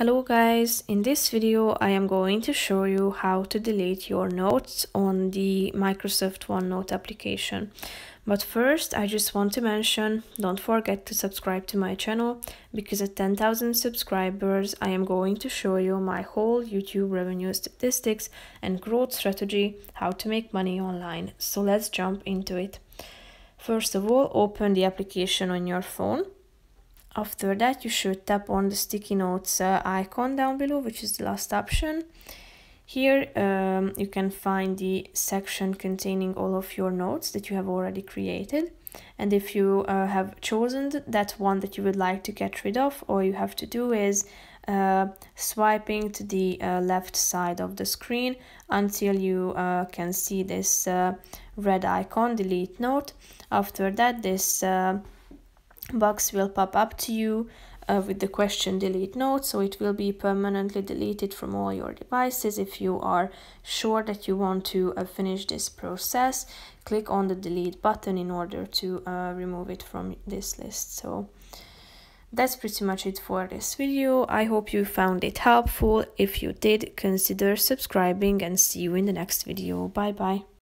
Hello guys, in this video I am going to show you how to delete your notes on the Microsoft OneNote application. But first I just want to mention, don't forget to subscribe to my channel because at 10,000 subscribers I am going to show you my whole YouTube revenue statistics and growth strategy, how to make money online. So let's jump into it. First of all, open the application on your phone after that, you should tap on the sticky notes uh, icon down below, which is the last option. Here um, you can find the section containing all of your notes that you have already created. And if you uh, have chosen that one that you would like to get rid of, all you have to do is uh, swiping to the uh, left side of the screen until you uh, can see this uh, red icon, delete note. After that, this box will pop up to you uh, with the question delete note. So it will be permanently deleted from all your devices if you are sure that you want to uh, finish this process. Click on the delete button in order to uh, remove it from this list. So that's pretty much it for this video. I hope you found it helpful. If you did consider subscribing and see you in the next video. Bye bye